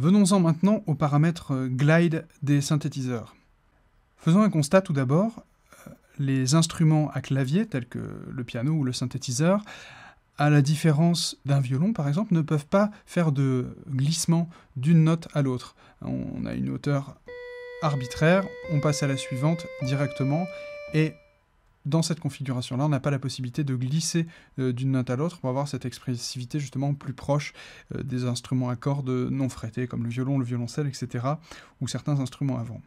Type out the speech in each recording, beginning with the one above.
Venons-en maintenant aux paramètres euh, glide des synthétiseurs. Faisons un constat tout d'abord. Euh, les instruments à clavier, tels que le piano ou le synthétiseur, à la différence d'un violon par exemple, ne peuvent pas faire de glissement d'une note à l'autre. On a une hauteur arbitraire, on passe à la suivante directement, et dans cette configuration-là, on n'a pas la possibilité de glisser euh, d'une note à l'autre pour avoir cette expressivité justement plus proche euh, des instruments à cordes non frettés comme le violon, le violoncelle, etc., ou certains instruments avant.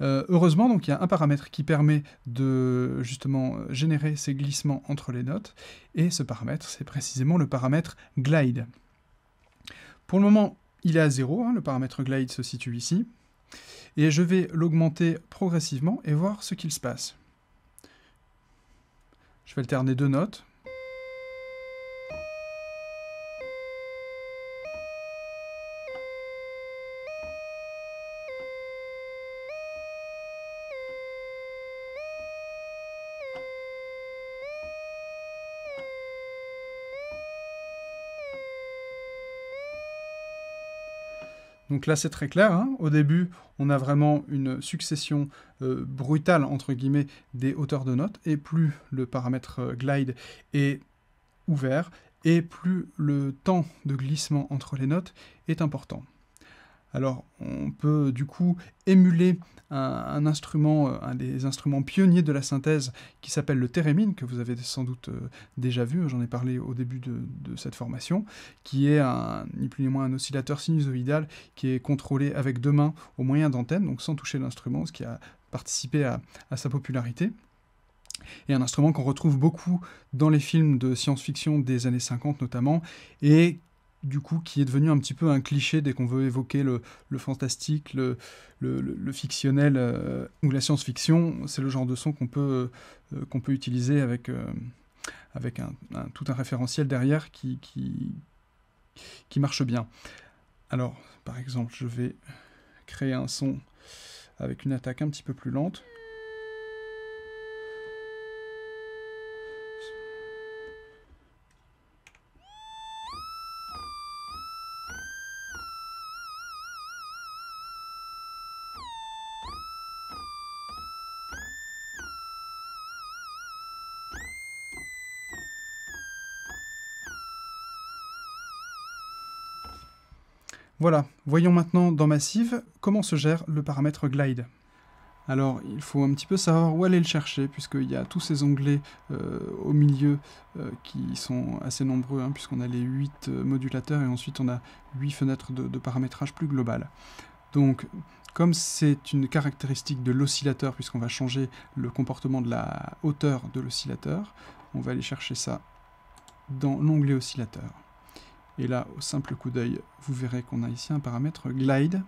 Euh, heureusement, donc il y a un paramètre qui permet de justement générer ces glissements entre les notes, et ce paramètre, c'est précisément le paramètre glide. Pour le moment, il est à 0, hein, le paramètre glide se situe ici, et je vais l'augmenter progressivement et voir ce qu'il se passe. Je vais alterner deux notes. Donc là, c'est très clair. Hein. Au début, on a vraiment une succession euh, brutale, entre guillemets, des hauteurs de notes. Et plus le paramètre euh, glide est ouvert, et plus le temps de glissement entre les notes est important. Alors, on peut du coup émuler un, instrument, euh, un des instruments pionniers de la synthèse qui s'appelle le thérémine, que vous avez sans doute euh, déjà vu, j'en ai parlé au début de, cette formation, qui est ni plus ni moins un oscillateur sinusoïdal qui est contrôlé avec deux mains au moyen d'antennes, donc sans toucher l'instrument, ce qui a participé à, à sa popularité. Et un instrument qu'on retrouve beaucoup dans les films de science-fiction des années 50 notamment, et du coup, qui est devenu un petit peu un cliché dès qu'on veut évoquer le, fantastique, le, fictionnel euh, ou la science-fiction. C'est le genre de son qu'on peut, euh, qu'on peut utiliser avec, euh, un, tout un référentiel derrière qui marche bien. Alors, par exemple, je vais créer un son avec une attaque un petit peu plus lente. Voilà, voyons maintenant dans Massive comment se gère le paramètre glide. Alors, il faut un petit peu savoir où aller le chercher, puisqu'il y a tous ces onglets euh, au milieu euh, qui sont assez nombreux, hein, puisqu'on a les 8 euh, modulateurs et ensuite on a 8 fenêtres de, de paramétrage plus globales. Donc, comme c'est une caractéristique de l'oscillateur, puisqu'on va changer le comportement de la hauteur de l'oscillateur, on va aller chercher ça dans l'onglet oscillateur. Et là, au simple coup d'œil, vous verrez qu'on a ici un paramètre glide,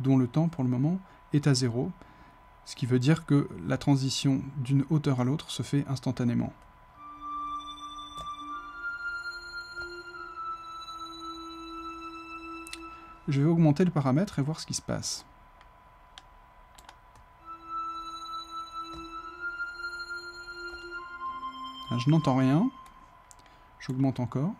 dont le temps pour le moment est à 0, ce qui veut dire que la transition d'une hauteur à l'autre se fait instantanément. Je vais augmenter le paramètre et voir ce qui se passe. Je n'entends rien. J'augmente encore.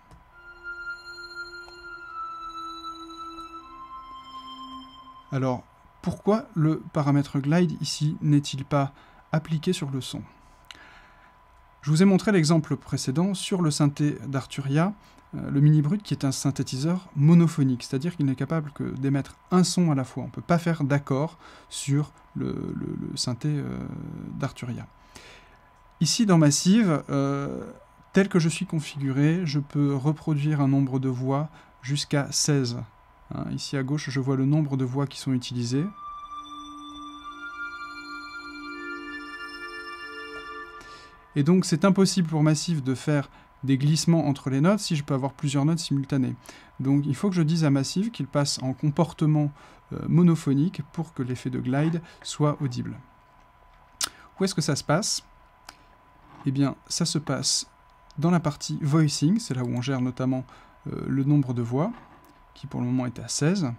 Alors, pourquoi le paramètre glide ici n'est-il pas appliqué sur le son? Je vous ai montré l'exemple précédent sur le synthé d'Arturia, euh, le mini brut qui est un synthétiseur monophonique, c'est-à-dire qu'il n'est capable que d'émettre un son à la fois. On ne peut pas faire d'accord sur le, synthé euh, d'Arturia. Ici dans Massive, euh, tel que je suis configuré, je peux reproduire un nombre de voix jusqu'à 16 Hein, ici à gauche, je vois le nombre de voix qui sont utilisées. Et donc c'est impossible pour Massif de faire des glissements entre les notes si je peux avoir plusieurs notes simultanées. Donc il faut que je dise à Massive qu'il passe en comportement euh, monophonique pour que l'effet de glide soit audible. Où est-ce que ça se passe? Eh bien, ça se passe dans la partie voicing, c'est là où on gère notamment euh, le nombre de voix qui pour le moment est à 16.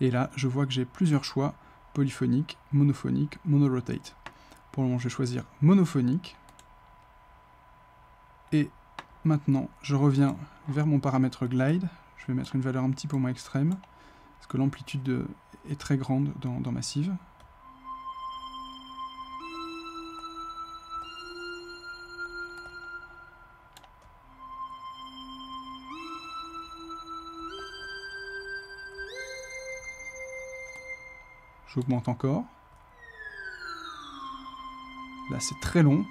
Et là, je vois que j'ai plusieurs choix, polyphonique, monophonique, monorotate. Pour le moment, je vais choisir monophonique. Et maintenant, je reviens vers mon paramètre glide. Je vais mettre une valeur un petit peu moins extrême, parce que l'amplitude est très grande dans, dans Massive. J'augmente encore. Là, c'est très long.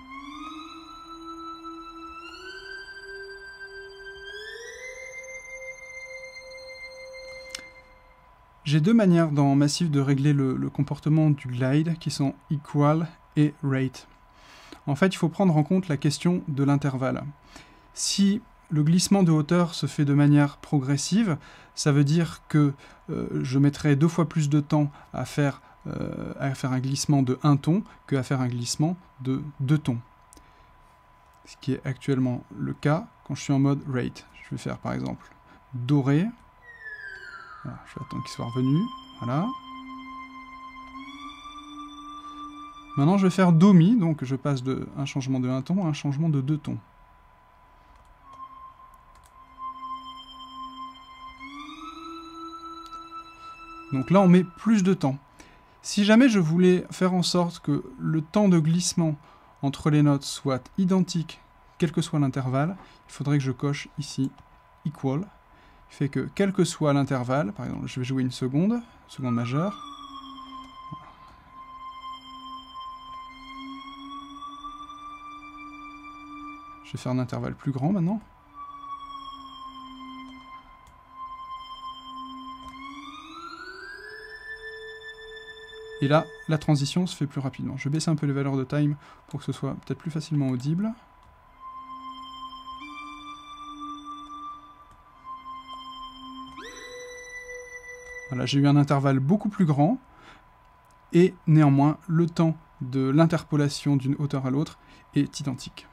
J'ai deux manières dans Massif de régler le, le, comportement du glide qui sont equal et rate. En fait, il faut prendre en compte la question de l'intervalle. Si le glissement de hauteur se fait de manière progressive, ça veut dire que euh, je mettrai deux fois plus de temps à faire, euh, un glissement de 1 ton qu'à faire un glissement de 2 tons. Ce qui est actuellement le cas quand je suis en mode rate. Je vais faire par exemple doré. Je vais attendre qu'il soit revenu. Voilà. Maintenant, je vais faire do mi, donc je passe de un changement de 1 ton à un changement de 2 tons. Donc là, on met plus de temps. Si jamais je voulais faire en sorte que le temps de glissement entre les notes soit identique, quel que soit l'intervalle, il faudrait que je coche ici equal. Il fait que quel que soit l'intervalle, par exemple, je vais jouer une seconde, seconde majeure. Je vais faire un intervalle plus grand maintenant. Et là, la transition se fait plus rapidement. Je vais baisser un peu les valeurs de time pour que ce soit peut-être plus facilement audible. Voilà, j'ai eu un intervalle beaucoup plus grand, et néanmoins, le temps de l'interpolation d'une hauteur à l'autre est identique.